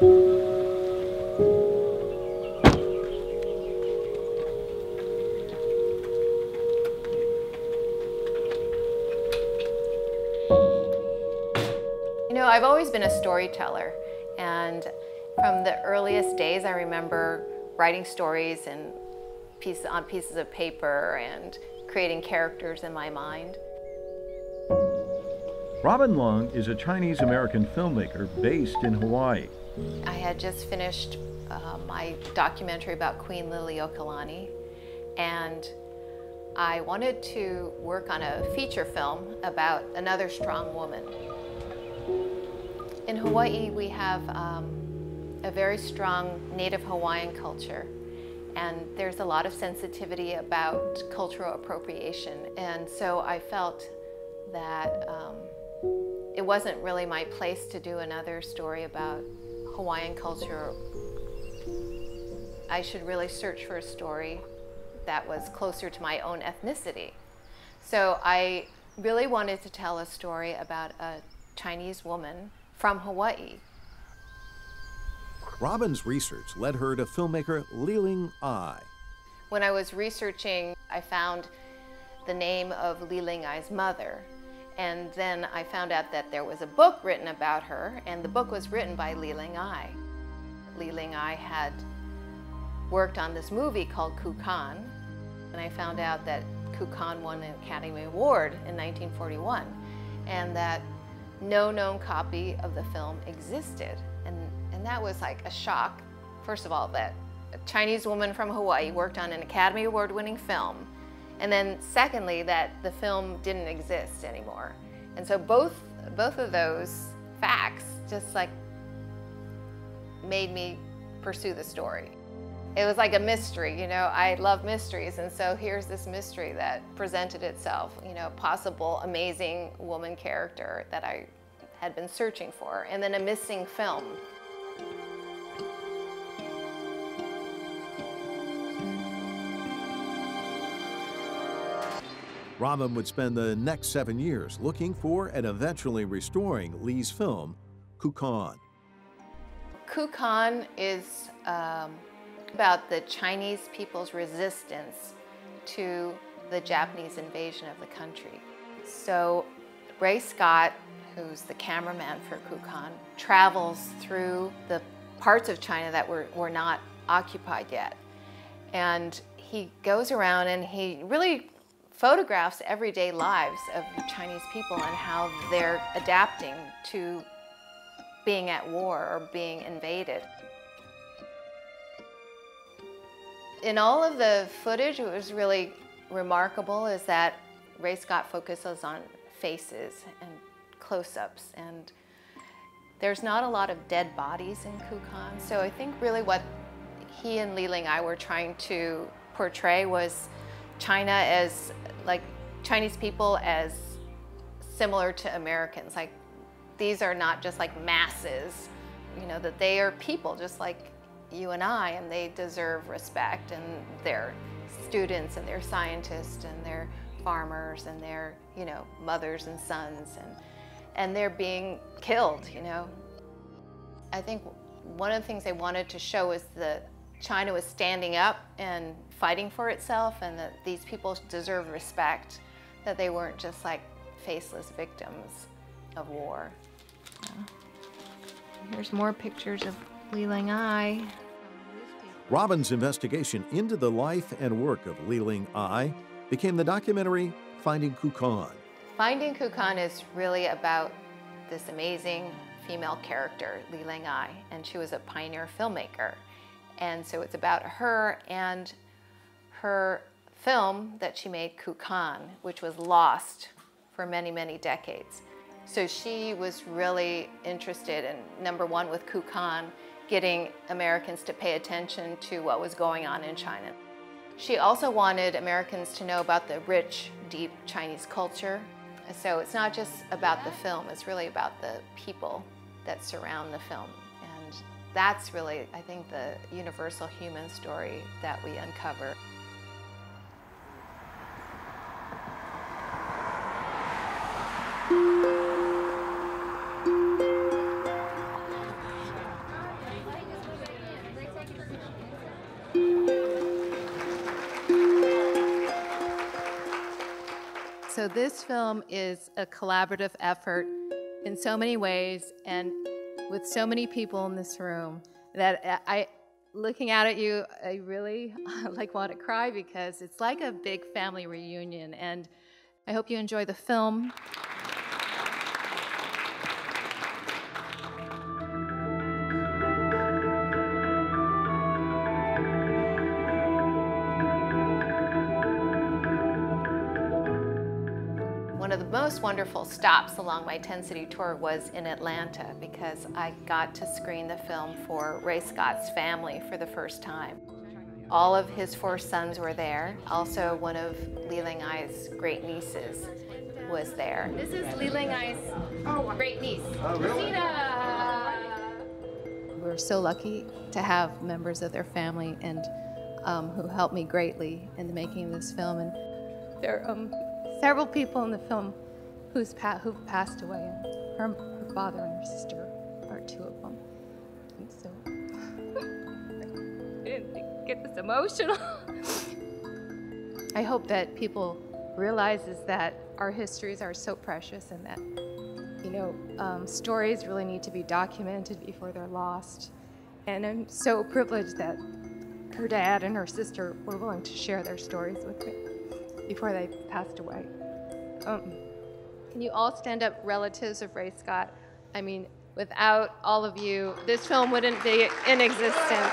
You know, I've always been a storyteller and from the earliest days I remember writing stories and pieces on pieces of paper and creating characters in my mind. Robin Lung is a Chinese-American filmmaker based in Hawaii. I had just finished uh, my documentary about Queen Liliuokalani, and I wanted to work on a feature film about another strong woman. In Hawaii, we have um, a very strong Native Hawaiian culture and there's a lot of sensitivity about cultural appropriation. And so I felt that um, it wasn't really my place to do another story about Hawaiian culture. I should really search for a story that was closer to my own ethnicity. So I really wanted to tell a story about a Chinese woman from Hawaii Robin's research led her to filmmaker Li-Ling Ai. When I was researching, I found the name of Li-Ling Ai's mother. And then I found out that there was a book written about her, and the book was written by Li-Ling Ai. Li-Ling Ai had worked on this movie called Kukan, and I found out that Kukan won an Academy Award in 1941, and that no known copy of the film existed. And and that was like a shock, first of all, that a Chinese woman from Hawaii worked on an Academy Award winning film. And then secondly, that the film didn't exist anymore. And so both, both of those facts just like made me pursue the story. It was like a mystery, you know, I love mysteries. And so here's this mystery that presented itself, you know, possible amazing woman character that I had been searching for, and then a missing film. Robin would spend the next seven years looking for and eventually restoring Li's film, Kukan. Kukan is um, about the Chinese people's resistance to the Japanese invasion of the country. So Rey Scott, who's the cameraman for Kukan, travels through the parts of China that were, were not occupied yet. And he goes around and he really photographs everyday lives of Chinese people and how they're adapting to being at war or being invaded. In all of the footage, what was really remarkable is that Rey Scott focuses on faces and close-ups and there's not a lot of dead bodies in Kukan. So I think really what he and Li-Ling Ai were trying to portray was China as like Chinese people as similar to Americans. Like these are not just like masses, you know, that they are people just like you and I and they deserve respect and they're students and they're scientists and they're farmers and they're, you know, mothers and sons and and they're being killed, you know. I think one of the things they wanted to show is that China was standing up and fighting for itself and that these people deserve respect, that they weren't just like faceless victims of war. Here's more pictures of Li-Ling Ai. Robin's investigation into the life and work of Li-Ling Ai became the documentary Finding Kukan. Finding Kukan is really about this amazing female character, Li-Ling Ai, and she was a pioneer filmmaker. And so it's about her and her film that she made, Kukan, which was lost for many, many decades. So she was really interested in, number one, with Kukan, getting Americans to pay attention to what was going on in China. She also wanted Americans to know about the rich, deep Chinese culture. So it's not just about the film, it's really about the people that surround the film. And that's really, I think, the universal human story that we uncover. So this film is a collaborative effort in so many ways and with so many people in this room that I, looking out at you, I really like want to cry because it's like a big family reunion. And I hope you enjoy the film. One of the most wonderful stops along my 10 city tour was in Atlanta because I got to screen the film for Rey Scott's family for the first time. All of his four sons were there. Also, one of Li Ling Ai's great nieces was there. This is Li Ling Ai's great niece, Christina. We're so lucky to have members of their family and um, who helped me greatly in the making of this film. And there are um, several people in the film who's pa- who've passed away. Her, her father and her sister are two of them. And so I didn't get this emotional. I hope that people realizes that our histories are so precious and that you know um, stories really need to be documented before they're lost. And I'm so privileged that her dad and her sister were willing to share their stories with me before they passed away. Um, can you all stand up, relatives of Rey Scott? I mean, without all of you, this film wouldn't be in existence.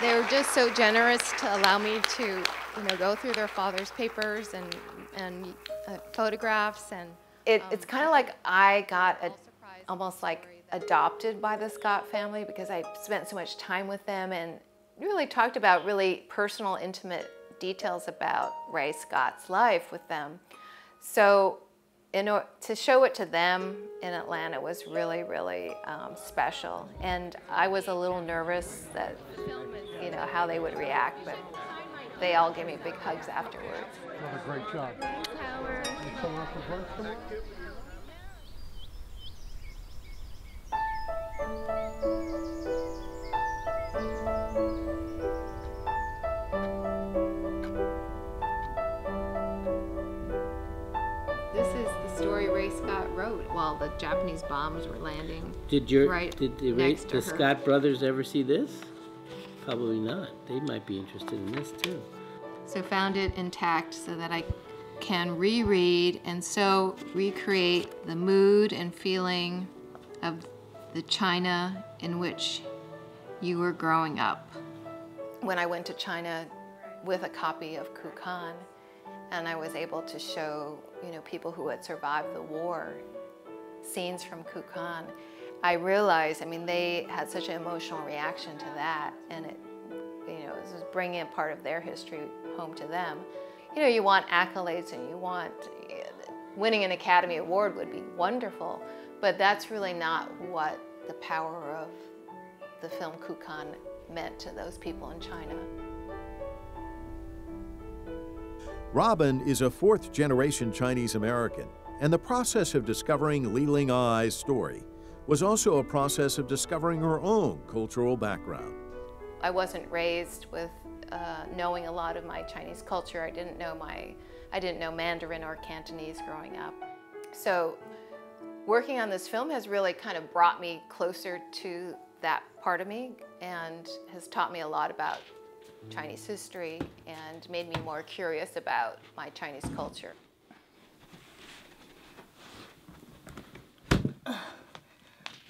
They were just so generous to allow me to, you know, go through their father's papers and and uh, photographs and. It, um, it's kind of like I got a, all surprised almost like adopted by the Scott family because I spent so much time with them and really talked about really personal, intimate details about Rey Scott's life with them. So, in or, to show it to them in Atlanta was really, really um, special. And I was a little nervous that, you know, how they would react, but they all gave me big hugs afterwards. What a great job. This is the story Rey Scott wrote while the Japanese bombs were landing. Did your right did the, Ra- next to the her. Scott brothers ever see this? Probably not. They might be interested in this too. So found it intact so that I can reread and so recreate the mood and feeling of the China in which you were growing up. when I went to China with a copy of Kukan, and I was able to show, you know, people who had survived the war, scenes from Kukan, I realized, I mean, they had such an emotional reaction to that, and it, you know, it was bringing a part of their history home to them. You know, you want accolades and you want eh, winning an Academy Award would be wonderful, but that's really not what the power of the film Kukan meant to those people in China. Robin is a fourth generation Chinese American, and the process of discovering Li Ling Ai's story was also a process of discovering her own cultural background. I wasn't raised with uh, knowing a lot of my Chinese culture. I didn't know my, I didn't know Mandarin or Cantonese growing up. So working on this film has really kind of brought me closer to that part of me and has taught me a lot about Chinese history and made me more curious about my Chinese culture.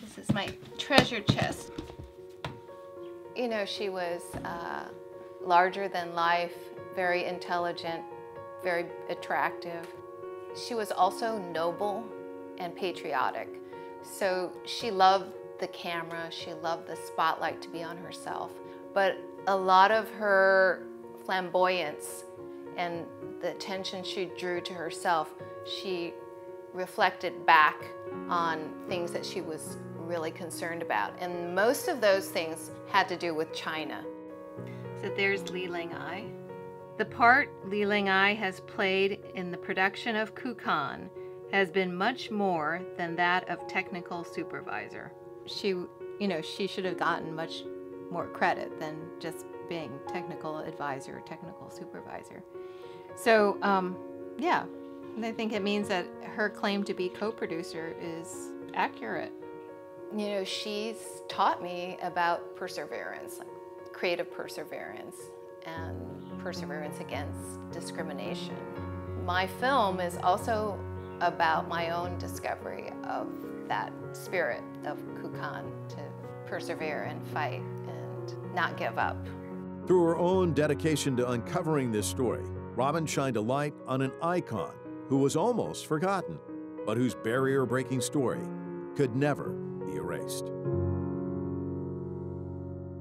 This is my treasure chest. You know, she was uh, larger than life, very intelligent, very attractive. She was also noble and patriotic. So she loved the camera, she loved the spotlight to be on herself. But a lot of her flamboyance and the attention she drew to herself, she reflected back on things that she was really concerned about. And most of those things had to do with China. So there's Li Ling Ai. The part Li Ling Ai has played in the production of Kukan has been much more than that of technical supervisor. She, you know, she should have gotten much more credit than just being technical advisor. advisor, technical supervisor. So, um, yeah, I think it means that her claim to be co-producer is accurate. You know, she's taught me about perseverance, like creative perseverance and perseverance against discrimination. My film is also about my own discovery of that spirit of Kukan to persevere and fight not give up. Through her own dedication to uncovering this story, Robin shined a light on an icon who was almost forgotten, but whose barrier breaking story could never be erased.